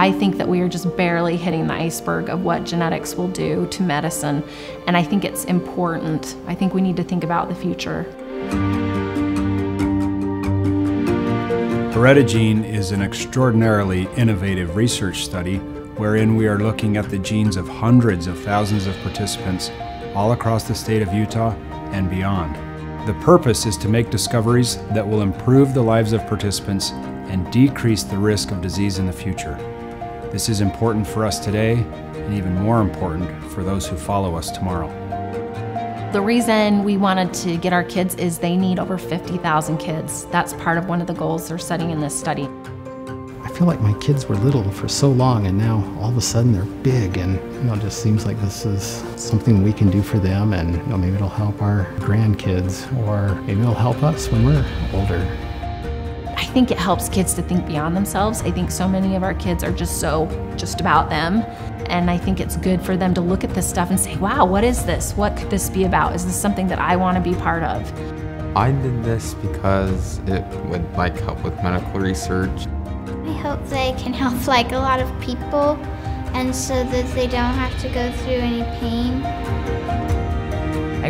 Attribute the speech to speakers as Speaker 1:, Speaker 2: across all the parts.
Speaker 1: I think that we are just barely hitting the iceberg of what genetics will do to medicine, and I think it's important. I think we need to think about the future.
Speaker 2: Heredigene is an extraordinarily innovative research study wherein we are looking at the genes of hundreds of thousands of participants all across the state of Utah and beyond. The purpose is to make discoveries that will improve the lives of participants and decrease the risk of disease in the future. This is important for us today and even more important for those who follow us tomorrow.
Speaker 1: The reason we wanted to get our kids is they need over 50,000 kids. That's part of one of the goals they're setting in this study.
Speaker 3: I feel like my kids were little for so long and now all of a sudden they're big and you know it just seems like this is something we can do for them and you know maybe it'll help our grandkids or maybe it'll help us when we're older.
Speaker 1: I think it helps kids to think beyond themselves. I think so many of our kids are just so just about them and I think it's good for them to look at this stuff and say, wow, what is this? What could this be about? Is this something that I want to be part of?
Speaker 4: I did this because it would like help with medical research.
Speaker 5: I hope they can help like a lot of people and so that they don't have to go through any pain.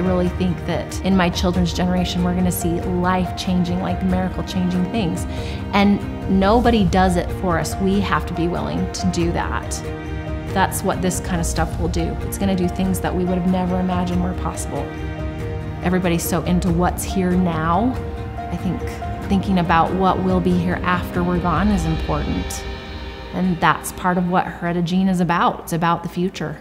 Speaker 1: I really think that in my children's generation, we're going to see life changing, like miracle changing things. And nobody does it for us. We have to be willing to do that. That's what this kind of stuff will do. It's going to do things that we would have never imagined were possible. Everybody's so into what's here now. I think thinking about what will be here after we're gone is important. And that's part of what Heredigene is about. It's about the future.